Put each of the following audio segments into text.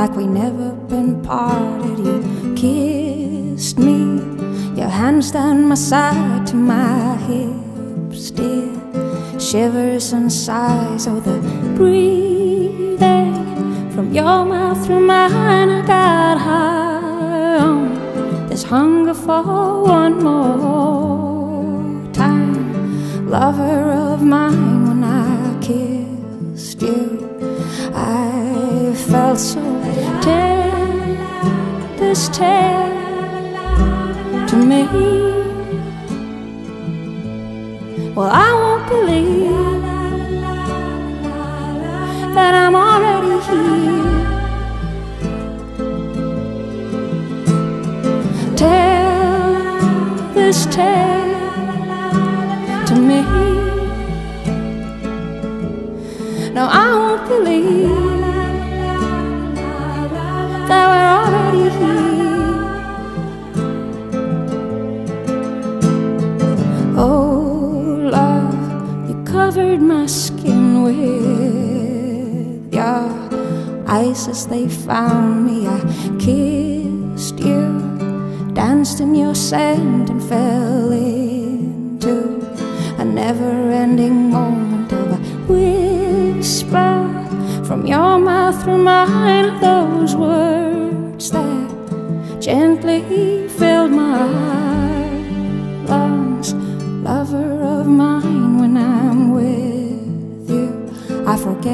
like we never been parted. You kissed me, your hands down my side to my hips, dear. Shivers and sighs, oh the breathing from your mouth through mine. I got high on this hunger for one more time, lover of mine. When I kissed you, I felt so dead. This tale to me. Well, I won't believe that I'm already here. Tell this tale to me. No, I won't believe covered my skin with your ice as they found me. I kissed you, danced in your sand, and fell into a never ending moment of a whisper from your mouth through mine those words that gently filled my lungs.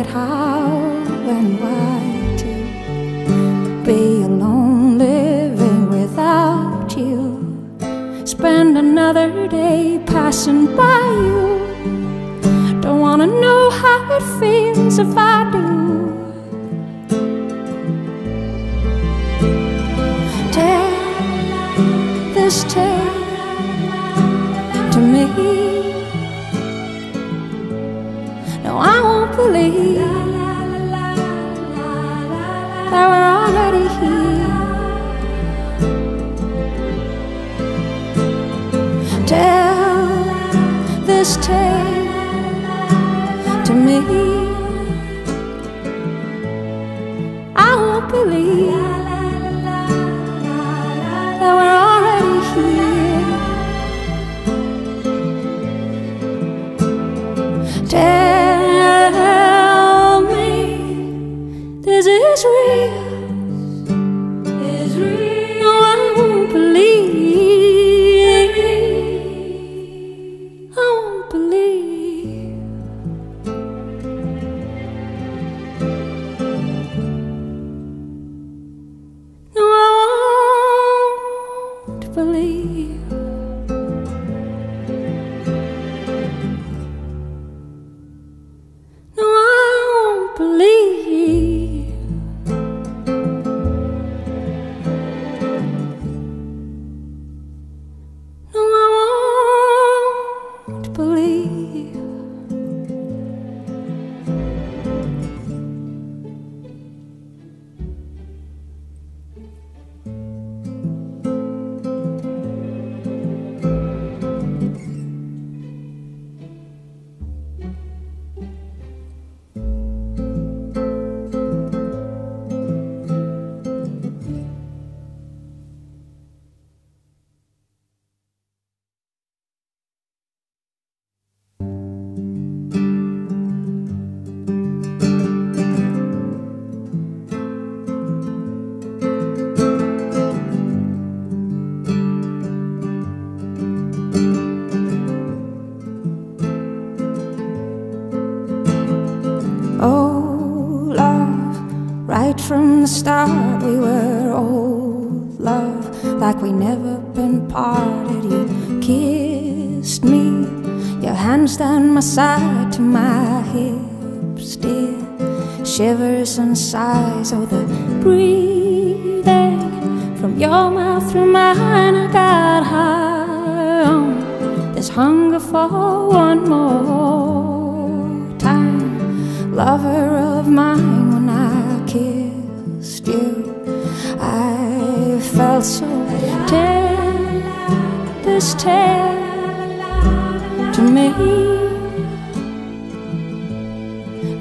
Forget how and why to be alone living without you. Spend another day passing by you. Don't wanna know how it feels if I do. Tell this tale to me. Believe. Like we never been parted. You kissed me, your hands down my side to my hips, dear. Shivers and sighs, oh the breathing from your mouth through mine. I got high on this hunger for This tale to me.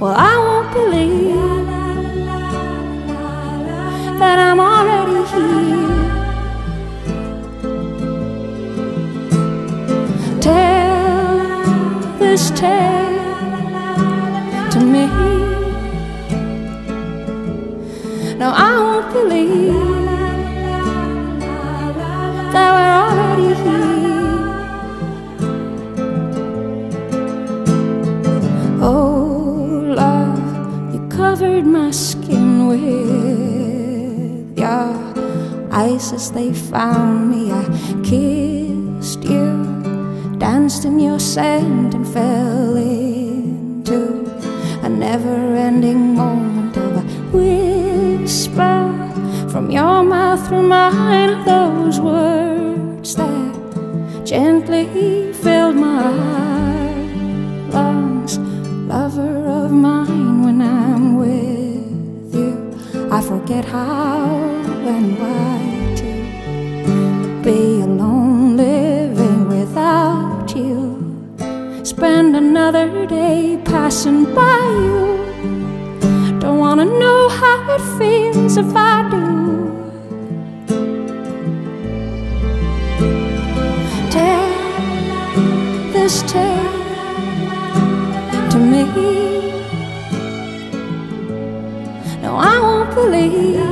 Well, I won't believe that I'm already here. Tell this tale to me. No, I won't believe as they found me. I kissed you, danced in your sand, and fell into a never ending moment of a whisper from your mouth through mine those words that gently filled my lungs. Lover of mine, when I'm with you, I forget how and why another day passing by you. Don't wanna know how it feels if I do. Tell this tale to me. No, I won't believe